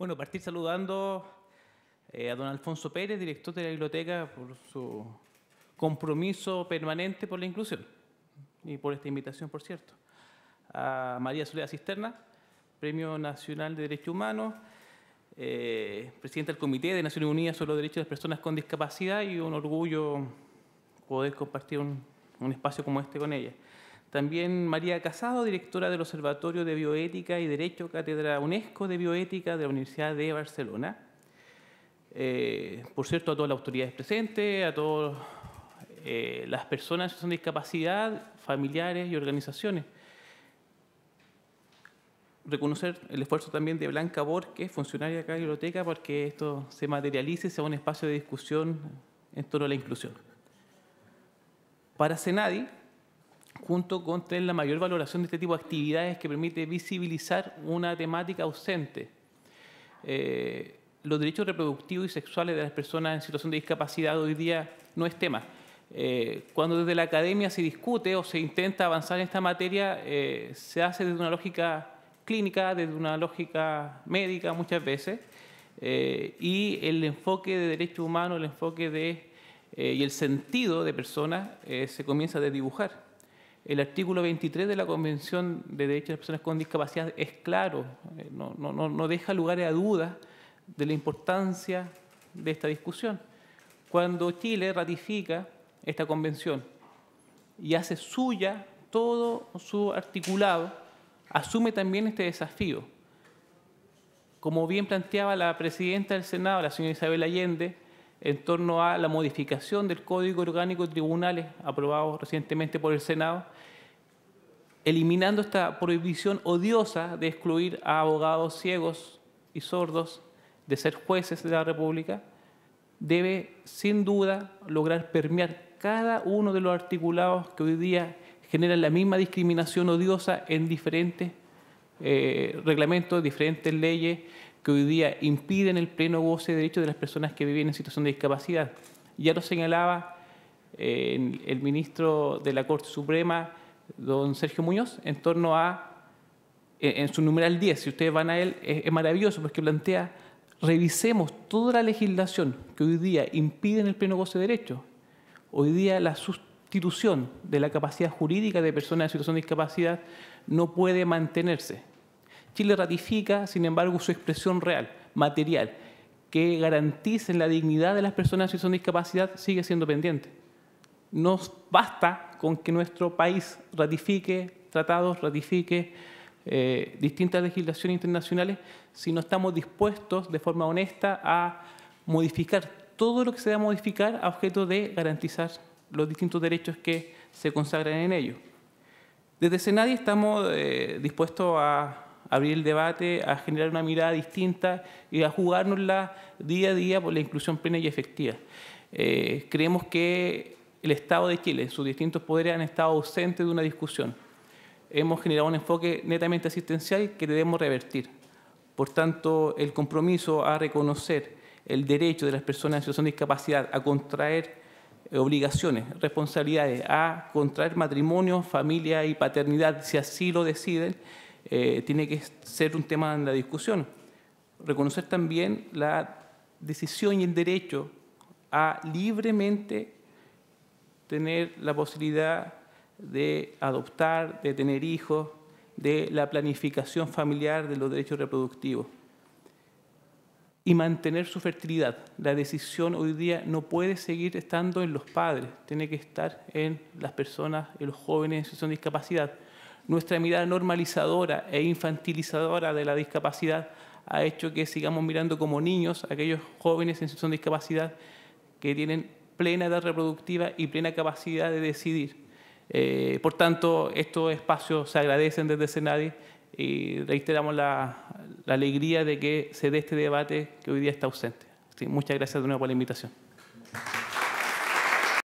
Bueno, partir saludando eh, a don Alfonso Pérez, director de la biblioteca, por su compromiso permanente por la inclusión y por esta invitación, por cierto. A María Soledad Cisterna, Premio Nacional de Derechos Humanos, eh, presidenta del Comité de Naciones Unidas sobre los Derechos de las Personas con Discapacidad y un orgullo poder compartir un, un espacio como este con ella. También María Casado, directora del Observatorio de Bioética y Derecho, Cátedra UNESCO de Bioética de la Universidad de Barcelona. Eh, por cierto, a todas las autoridades presentes, a todas eh, las personas con discapacidad, familiares y organizaciones. Reconocer el esfuerzo también de Blanca Borges, funcionaria acá de la biblioteca, porque esto se materialice y sea un espacio de discusión en torno a la inclusión. Para Senadi, junto con tener la mayor valoración de este tipo de actividades que permite visibilizar una temática ausente. Eh, los derechos reproductivos y sexuales de las personas en situación de discapacidad hoy día no es tema. Eh, cuando desde la academia se discute o se intenta avanzar en esta materia, eh, se hace desde una lógica clínica, desde una lógica médica muchas veces, y el enfoque de derechos humanos, el enfoque de, y el sentido de personas se comienza a desdibujar. El artículo 23 de la Convención de Derechos de las Personas con Discapacidad es claro, eh, no, no, no deja lugar a dudas de la importancia de esta discusión. Cuando Chile ratifica esta convención y hace suya todo su articulado, asume también este desafío. Como bien planteaba la presidenta del Senado, la señora Isabel Allende, en torno a la modificación del Código Orgánico de Tribunales aprobado recientemente por el Senado, eliminando esta prohibición odiosa de excluir a abogados ciegos y sordos de ser jueces de la República, debe sin duda lograr permear cada uno de los articulados que hoy día generan la misma discriminación odiosa en diferentes eh, reglamentos, diferentes leyes, que hoy día impiden el pleno goce de derechos de las personas que viven en situación de discapacidad. Ya lo señalaba eh, el ministro de la Corte Suprema, don Sergio Muñoz, en torno a, en, su numeral 10, si ustedes van a él, es, maravilloso porque plantea, revisemos toda la legislación que hoy día impide el pleno goce de derechos. Hoy día la sustitución de la capacidad jurídica de personas en situación de discapacidad no puede mantenerse Chile ratifica, sin embargo, su expresión real, material, que garantice la dignidad de las personas en situación de discapacidad sigue siendo pendiente. No basta con que nuestro país ratifique tratados, ratifique eh, distintas legislaciones internacionales, si no estamos dispuestos de forma honesta a modificar todo lo que se debe modificar a objeto de garantizar los distintos derechos que se consagran en ello. Desde Senadi estamos eh, dispuestos a abrir el debate, a generar una mirada distinta y a jugárnosla día a día por la inclusión plena y efectiva. Eh, creemos que el Estado de Chile, sus distintos poderes han estado ausentes de una discusión. Hemos generado un enfoque netamente asistencial que debemos revertir. Por tanto, el compromiso a reconocer el derecho de las personas en situación de discapacidad a contraer obligaciones, responsabilidades, a contraer matrimonio, familia y paternidad, si así lo deciden, eh, tiene que ser un tema en la discusión. Reconocer también la decisión y el derecho a libremente tener la posibilidad de adoptar, de tener hijos, de la planificación familiar de los derechos reproductivos y mantener su fertilidad. La decisión hoy día no puede seguir estando en los padres, tiene que estar en las personas, en los jóvenes en situación de discapacidad nuestra mirada normalizadora e infantilizadora de la discapacidad ha hecho que sigamos mirando como niños a aquellos jóvenes en situación de discapacidad que tienen plena edad reproductiva y plena capacidad de decidir. Eh, por tanto, estos espacios se agradecen desde Senadi y reiteramos la, alegría de que se dé este debate que hoy día está ausente. muchas gracias de nuevo por la invitación.